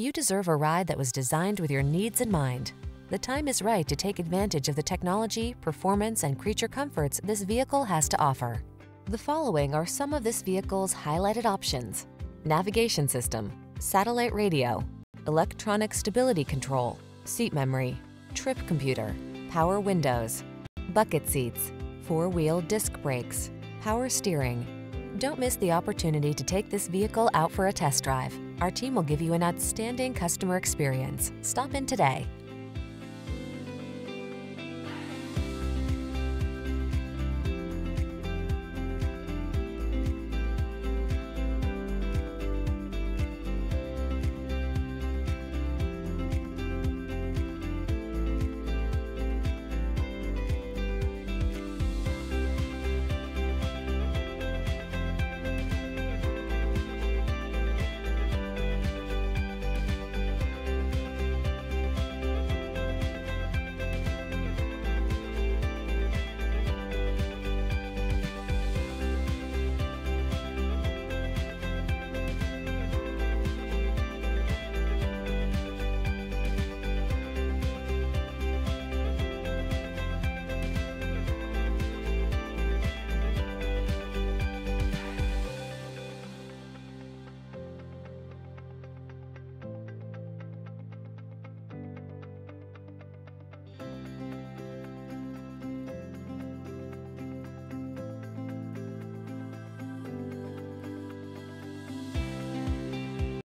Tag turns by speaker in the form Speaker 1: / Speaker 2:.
Speaker 1: You deserve a ride that was designed with your needs in mind. The time is right to take advantage of the technology, performance, and creature comforts this vehicle has to offer. The following are some of this vehicle's highlighted options. Navigation system, satellite radio, electronic stability control, seat memory, trip computer, power windows, bucket seats, four-wheel disc brakes, power steering. Don't miss the opportunity to take this vehicle out for a test drive. Our team will give you an outstanding customer experience. Stop in today.